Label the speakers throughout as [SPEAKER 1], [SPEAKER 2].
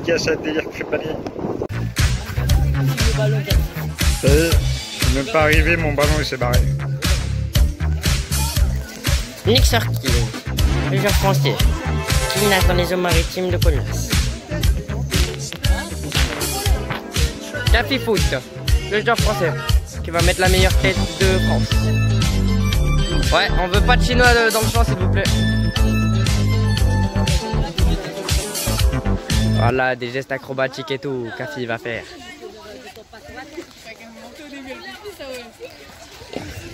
[SPEAKER 1] dédicace à délire Crépanier. Ça y est, je suis même pas arrivé, mon ballon il s'est barré.
[SPEAKER 2] Nick Sarkin, le joueur français, qui naît dans les eaux maritimes de Paulas. Café Foot, le joueur français, qui va mettre la meilleure tête de France. Ouais, on veut pas de chinois euh, dans le champ s'il vous plaît. Voilà, des gestes acrobatiques et tout, Kafi va faire.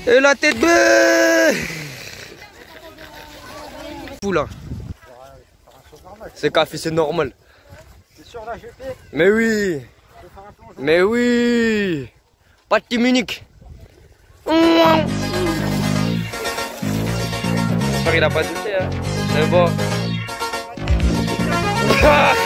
[SPEAKER 2] Et la tête bleue. C'est Kafi, c'est normal. Mais oui Mais oui Pas de unique J'espère qu'il a pas touché hein. C'est bon.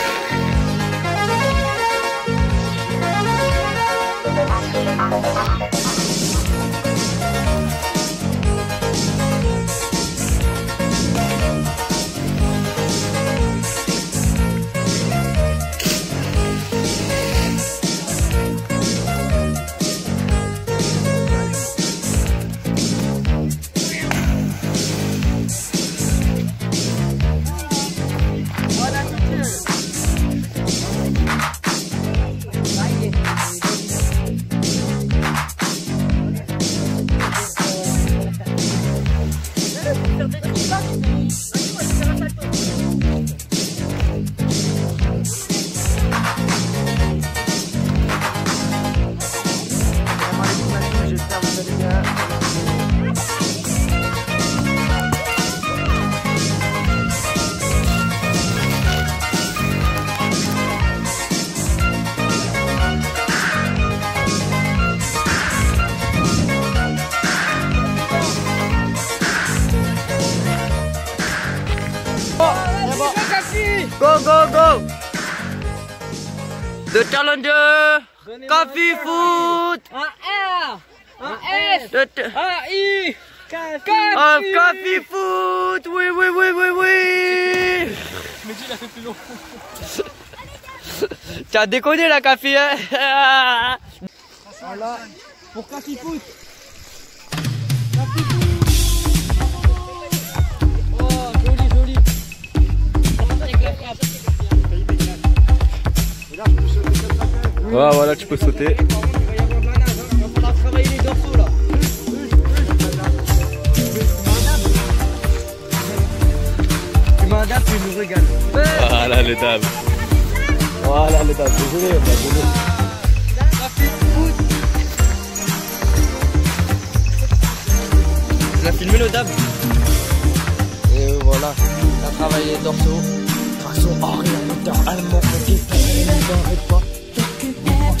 [SPEAKER 2] Go, go, go. The challenger. Coffee food.
[SPEAKER 3] Un R Un
[SPEAKER 2] t-
[SPEAKER 3] Un I.
[SPEAKER 2] Oh, coffee food. Oui, oui, oui, oui, oui.
[SPEAKER 3] Mais tu l'as fait plus long.
[SPEAKER 2] T'as déconné la café hein.
[SPEAKER 3] Voilà. Pour Café Foot.
[SPEAKER 2] Ouais, voilà, tu peux sauter.
[SPEAKER 3] Nous régales.
[SPEAKER 2] Voilà les dames. Voilà les dames. Désolé, on a désolé. On a filmé le dab? Et voilà, on a travaillé les dorsaux. Façon orientateur allemand, fait n'arrête pas.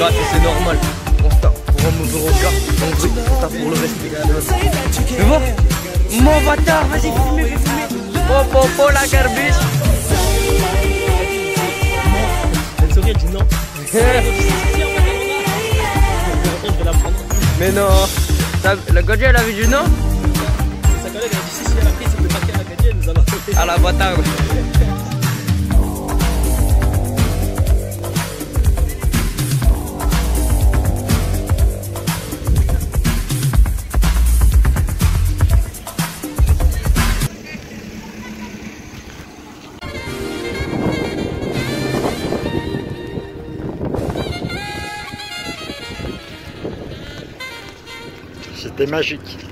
[SPEAKER 2] C'est grave, c'est normal. On se tape pour un mauvais regard. On veut, on tape pour le respect. Mais bon, mon bâtard, vas-y, filmez, filmez. Oh, oh, oh, la garbiche.
[SPEAKER 3] Elle sourit, elle dit non.
[SPEAKER 2] Mais non. Ça- Le Godja, elle a vu du non
[SPEAKER 3] Sa collègue, elle a dit si, si, elle a pris, c'est le paquet à la gagner, elle nous en a.
[SPEAKER 2] À la bâtard.
[SPEAKER 1] C'était magique.